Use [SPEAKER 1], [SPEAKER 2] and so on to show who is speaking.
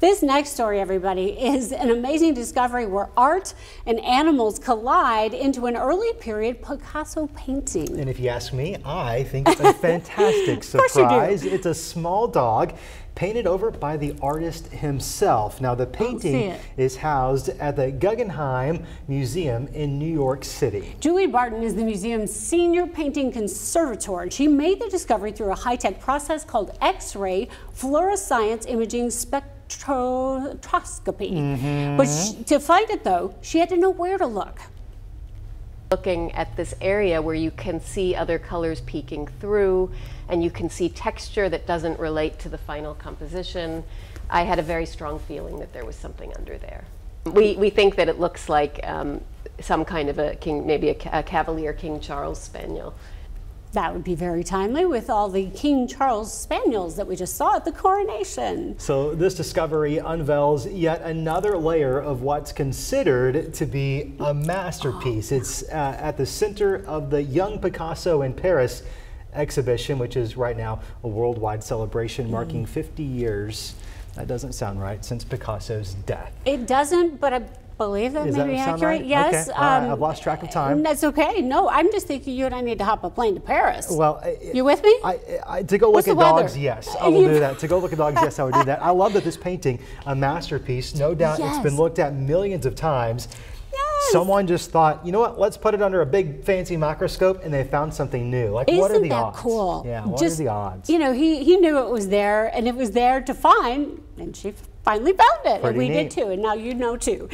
[SPEAKER 1] This next story, everybody, is an amazing discovery where art and animals collide into an early period Picasso painting.
[SPEAKER 2] And if you ask me, I think it's a fantastic surprise. It's a small dog painted over by the artist himself. Now, the oh, painting is housed at the Guggenheim Museum in New York City.
[SPEAKER 1] Julie Barten is the museum's senior painting conservator, and she made the discovery through a high-tech process called X-ray fluorescence imaging spectroscopy. Mm -hmm. But she, to find it, though, she had to know where to look
[SPEAKER 3] looking at this area where you can see other colors peeking through and you can see texture that doesn't relate to the final composition. I had a very strong feeling that there was something under there. We, we think that it looks like um, some kind of a king, maybe a, a Cavalier King Charles Spaniel.
[SPEAKER 1] That would be very timely with all the King Charles Spaniels that we just saw at the coronation.
[SPEAKER 2] So this discovery unveils yet another layer of what's considered to be a masterpiece. Oh. It's uh, at the center of the Young Picasso in Paris exhibition, which is right now a worldwide celebration mm. marking 50 years. That doesn't sound right since Picasso's death.
[SPEAKER 1] It doesn't, but I believe that
[SPEAKER 2] Is
[SPEAKER 1] may that be accurate.
[SPEAKER 2] Right?
[SPEAKER 1] Yes.
[SPEAKER 2] Okay. Um, I've lost track of time.
[SPEAKER 1] That's okay. No, I'm just thinking you and I need to hop a plane to Paris.
[SPEAKER 2] Well,
[SPEAKER 1] you with me?
[SPEAKER 2] I, I, to go What's look at dogs, yes, I will do that. To go look at dogs, yes, I would do that. I love that this painting, a masterpiece, no doubt yes. it's been looked at millions of times. Someone just thought, you know what? Let's put it under a big fancy microscope, and they found something new. Like,
[SPEAKER 1] Isn't
[SPEAKER 2] what are the
[SPEAKER 1] that
[SPEAKER 2] odds?
[SPEAKER 1] cool?
[SPEAKER 2] Yeah, what just, are the odds?
[SPEAKER 1] You know, he he knew it was there, and it was there to find, and she finally found it,
[SPEAKER 2] Pretty
[SPEAKER 1] and we
[SPEAKER 2] neat.
[SPEAKER 1] did too, and now you know too.